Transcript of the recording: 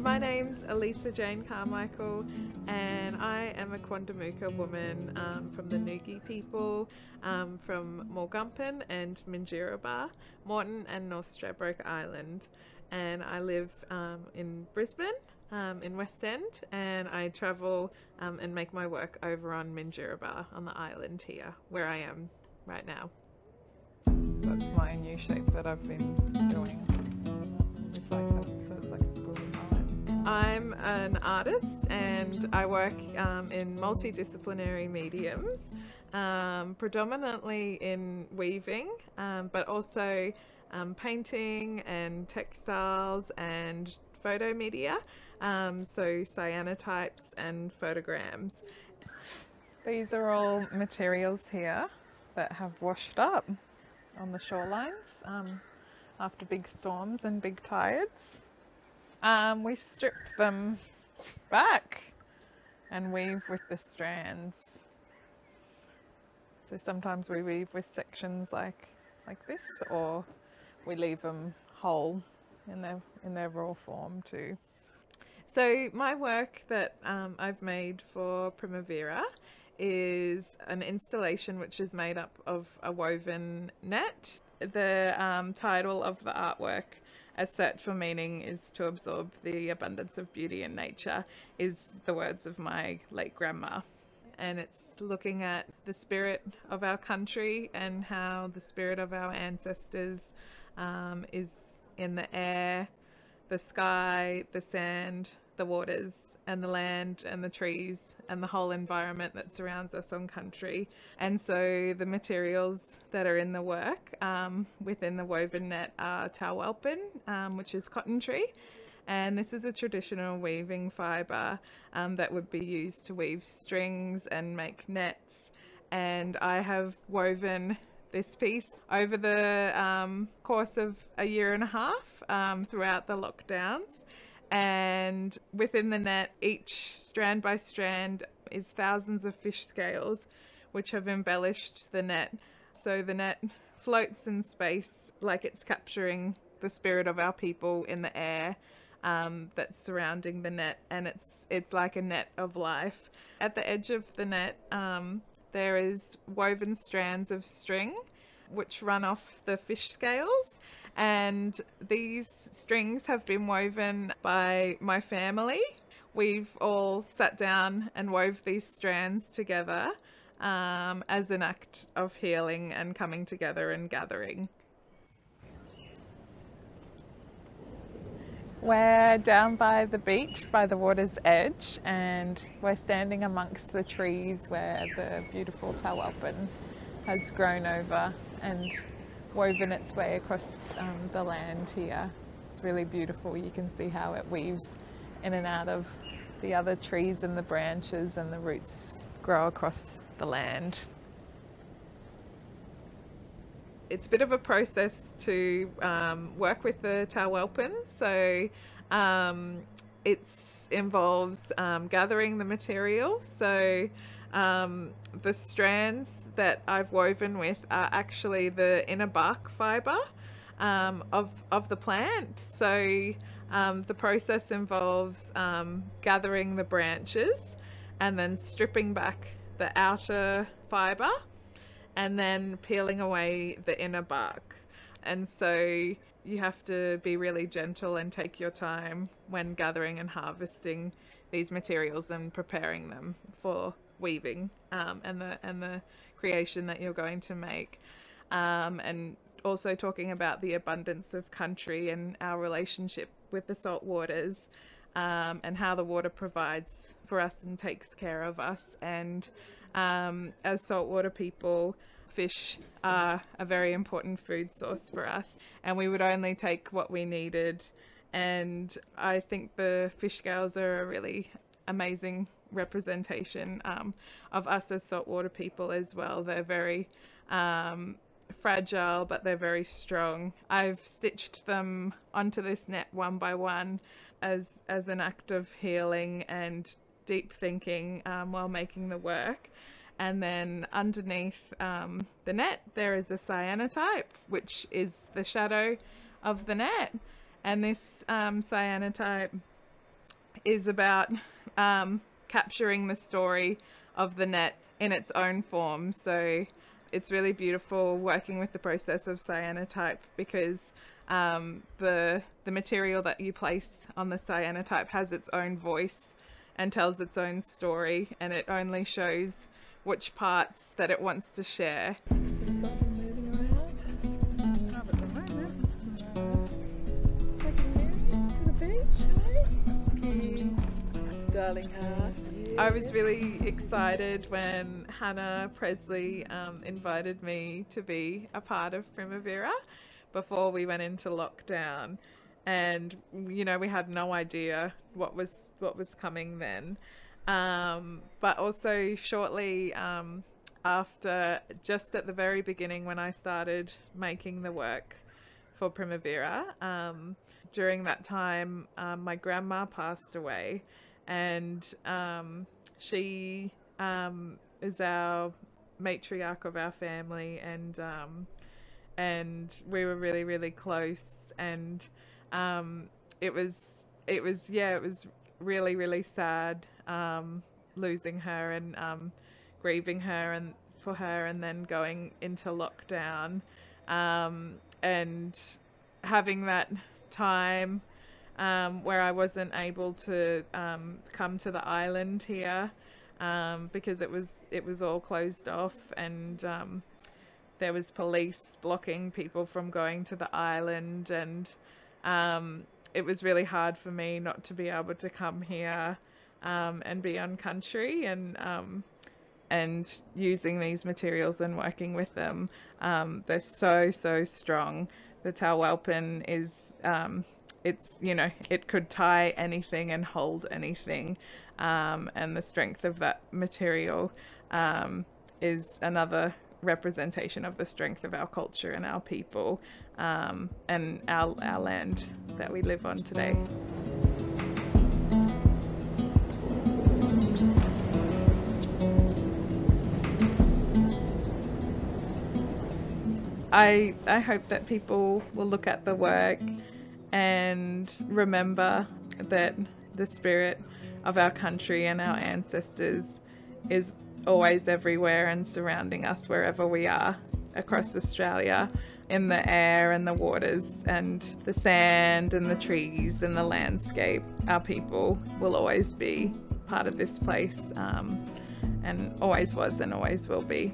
My name's Elisa Jane Carmichael, and I am a Quandamooka woman um, from the Noongar people um, from Moorgumpin and Minjerribah, Moreton and North Stradbroke Island. And I live um, in Brisbane, um, in West End, and I travel um, and make my work over on Minjerribah on the island here, where I am right now. That's my new shape that I've been doing. I'm an artist and I work um, in multidisciplinary mediums, um, predominantly in weaving, um, but also um, painting and textiles and photo media, um, so cyanotypes and photograms. These are all materials here that have washed up on the shorelines after big storms and big tides. Um, we strip them back and weave with the strands. So sometimes we weave with sections like like this, or we leave them whole in their in their raw form too. So my work that um, I've made for Primavera is an installation which is made up of a woven net. The um, title of the artwork, A Search for Meaning is to Absorb the Abundance of Beauty in Nature, is the words of my late grandma. And it's looking at the spirit of our country and how the spirit of our ancestors um, is in the air, the sky, the sand, the waters and the land and the trees and the whole environment that surrounds us on country. And so the materials that are in the work um, within the woven net are talwalpin, um, which is cotton tree. And this is a traditional weaving fibre um, that would be used to weave strings and make nets. And I have woven this piece over the um, course of a year and a half um, throughout the lockdowns and within the net, each strand by strand is thousands of fish scales which have embellished the net. So the net floats in space like it's capturing the spirit of our people in the air um, that's surrounding the net, and it's it's like a net of life. At the edge of the net, um, there is woven strands of string which run off the fish scales. And these strings have been woven by my family. We've all sat down and wove these strands together um, as an act of healing and coming together and gathering. We're down by the beach, by the water's edge, and we're standing amongst the trees where the beautiful talwalpin has grown over and woven its way across um, the land here. It's really beautiful. You can see how it weaves in and out of the other trees and the branches and the roots grow across the land. It's a bit of a process to um, work with the talwalpin. So um, it involves um, gathering the material. So um, the strands that I've woven with are actually the inner bark fiber um, of, of the plant. So um, the process involves um, gathering the branches and then stripping back the outer fiber and then peeling away the inner bark. And so you have to be really gentle and take your time when gathering and harvesting these materials and preparing them for weaving um, and the and the creation that you're going to make. Um, and also talking about the abundance of country and our relationship with the salt waters um, and how the water provides for us and takes care of us. And um, as saltwater people fish are a very important food source for us and we would only take what we needed. And I think the fish scales are a really amazing representation um, of us as saltwater people as well. They're very um, fragile, but they're very strong. I've stitched them onto this net one by one as as an act of healing and deep thinking um, while making the work. And then underneath um, the net, there is a cyanotype, which is the shadow of the net. And this um, cyanotype is about um, capturing the story of the net in its own form. So it's really beautiful working with the process of cyanotype because um, the the material that you place on the cyanotype has its own voice and tells its own story, and it only shows which parts that it wants to share. Heart. I was really excited when Hannah Presley um, invited me to be a part of Primavera before we went into lockdown, and you know we had no idea what was what was coming then. Um, but also shortly um, after, just at the very beginning when I started making the work for Primavera, um, during that time um, my grandma passed away, and um, she um, is our matriarch of our family, and um, and we were really really close, and um, it was it was yeah it was really really sad um, losing her and grieving her and for her, and then going into lockdown, and having that time um, where I wasn't able to um, come to the island here um, because it was it was all closed off and um, there was police blocking people from going to the island and um, it was really hard for me not to be able to come here um, and be on country and and using these materials and working with them. they're so so strong. The Talwalpin is it's you know it could tie anything and hold anything um, and the strength of that material um, is another representation of the strength of our culture and our people um, and our, our land that we live on today. I, I hope that people will look at the work and remember that the spirit of our country and our ancestors is always everywhere and surrounding us wherever we are across Australia in the air and the waters and the sand and the trees and the landscape. Our people will always be part of this place um, and always was and always will be.